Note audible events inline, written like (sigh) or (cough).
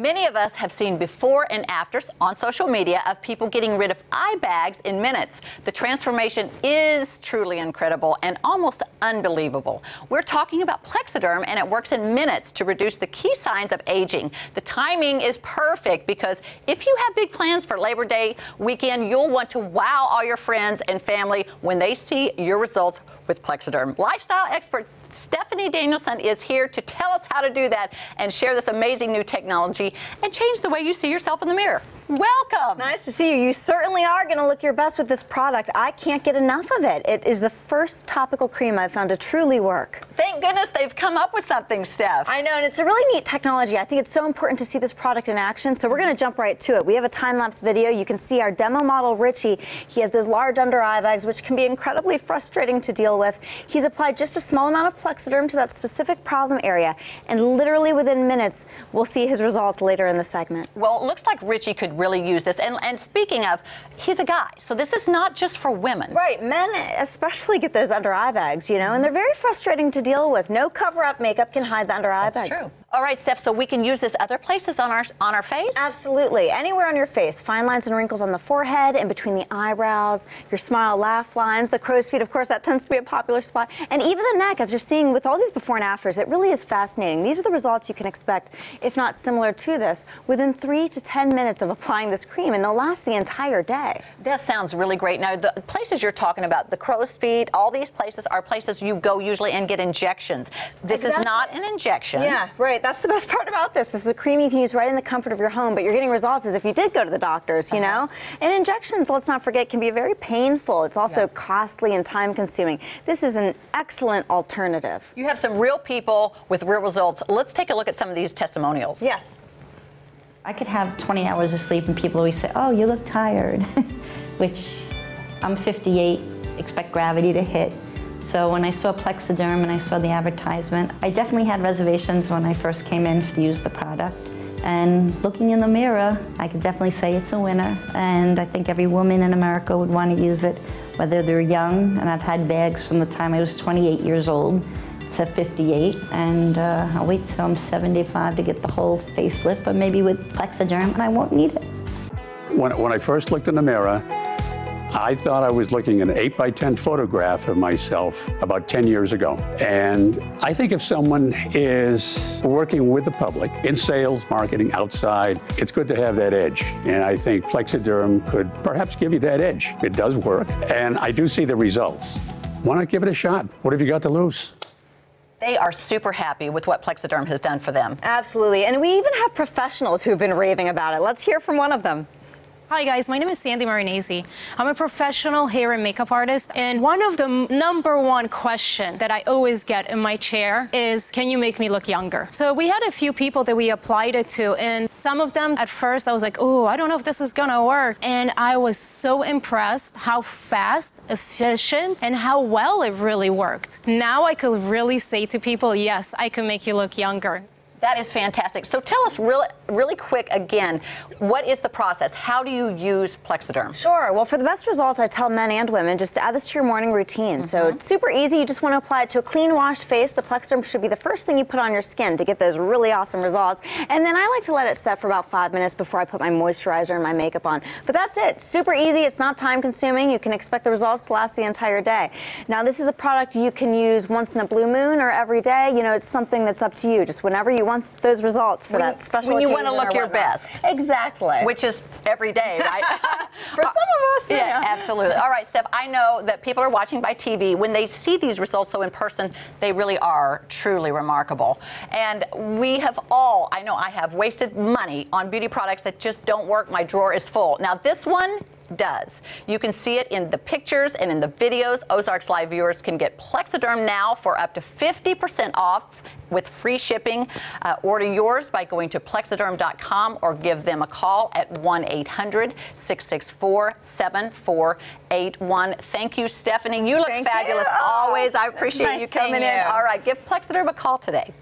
Many of us have seen before and afters on social media of people getting rid of eye bags in minutes. The transformation is truly incredible and almost unbelievable. We're talking about Plexaderm and it works in minutes to reduce the key signs of aging. The timing is perfect because if you have big plans for Labor Day weekend, you'll want to wow all your friends and family when they see your results with Plexaderm. Lifestyle expert Stephanie Danielson is here to tell us how to do that and share this amazing new technology and change the way you see yourself in the mirror. Welcome. Nice to see you. You certainly are going to look your best with this product. I can't get enough of it. It is the first topical cream I've found to truly work. Thank goodness they've come up with something, Steph. I know, and it's a really neat technology. I think it's so important to see this product in action, so we're going to jump right to it. We have a time-lapse video. You can see our demo model, Richie. He has those large under eye bags, which can be incredibly frustrating to deal with. He's applied just a small amount of Plexaderm to that specific problem area, and literally within minutes, we'll see his results later in the segment. Well, it looks like Richie could really use this. And, and speaking of, he's a guy, so this is not just for women. Right, men especially get those under eye bags, you know, and they're very frustrating to deal with. No cover-up makeup can hide the under eye That's bags. That's true. All right, Steph, so we can use this other places on our on our face? Absolutely. Anywhere on your face. Fine lines and wrinkles on the forehead and between the eyebrows, your smile laugh lines, the crow's feet, of course, that tends to be a popular spot. And even the neck, as you're seeing with all these before and afters, it really is fascinating. These are the results you can expect, if not similar to this, within three to 10 minutes of applying this cream, and they'll last the entire day. That sounds really great. Now, the places you're talking about, the crow's feet, all these places are places you go usually and get injections. This Exactly. is not an injection. Yeah, right. That's the best part about this. This is a cream you can use right in the comfort of your home, but you're getting results as if you did go to the doctors, you Uh-huh. know? And injections, let's not forget, can be very painful. It's also Yeah. costly and time consuming. This is an excellent alternative. You have some real people with real results. Let's take a look at some of these testimonials. Yes. I could have 20 hours of sleep and people always say, oh, you look tired, (laughs) which I'm 58, expect gravity to hit. So when I saw Plexaderm and I saw the advertisement, I definitely had reservations when I first came in to use the product. And looking in the mirror, I could definitely say it's a winner. And I think every woman in America would want to use it, whether they're young, and I've had bags from the time I was 28 years old to 58, and uh, I'll wait till I'm 75 to get the whole facelift, but maybe with Plexaderm, I won't need it. When, when I first looked in the mirror, I thought I was looking at an 8 by 10 photograph of myself about 10 years ago. And I think if someone is working with the public in sales, marketing, outside, it's good to have that edge. And I think Plexaderm could perhaps give you that edge. It does work. And I do see the results. Why not give it a shot? What have you got to lose? They are super happy with what Plexaderm has done for them. Absolutely. And we even have professionals who've been raving about it. Let's hear from one of them. Hi guys, my name is Sandy Marinese. I'm a professional hair and makeup artist, and one of the number one question that I always get in my chair is, can you make me look younger? So we had a few people that we applied it to, and some of them at first I was like, oh, I don't know if this is gonna work. And I was so impressed how fast, efficient, and how well it really worked. Now I could really say to people, yes, I can make you look younger. That is fantastic. So tell us really, really quick again, what is the process? How do you use Plexaderm? Sure. Well, for the best results, I tell men and women just to add this to your morning routine. So Mm-hmm. it's super easy. You just want to apply it to a clean, washed face. The Plexaderm should be the first thing you put on your skin to get those really awesome results. And then I like to let it set for about five minutes before I put my moisturizer and my makeup on. But that's it. Super easy. It's not time consuming. You can expect the results to last the entire day. Now, this is a product you can use once in a blue moon or every day. You know, it's something that's up to you. Just whenever you want those results for When- that special when you wanna look your best. Exactly. Which is every day, right? (laughs) For (laughs) some of us, Yeah, yeah. absolutely. All right, Steph, I know that people are watching by TV. When they see these results, so in person, they really are truly remarkable. And we have all, I know I have, wasted money on beauty products that just don't work. My drawer is full. Now, this one does. You can see it in the pictures and in the videos. Ozarks Live viewers can get Plexaderm now for up to 50% off with free shipping. Uh, order yours by going to plexaderm.com or give them a call at 1 800 664 7481. Thank you, Stephanie. You look Thank fabulous you. Oh, always. I appreciate nice you coming in. you. All right, give Plexaderm a call today.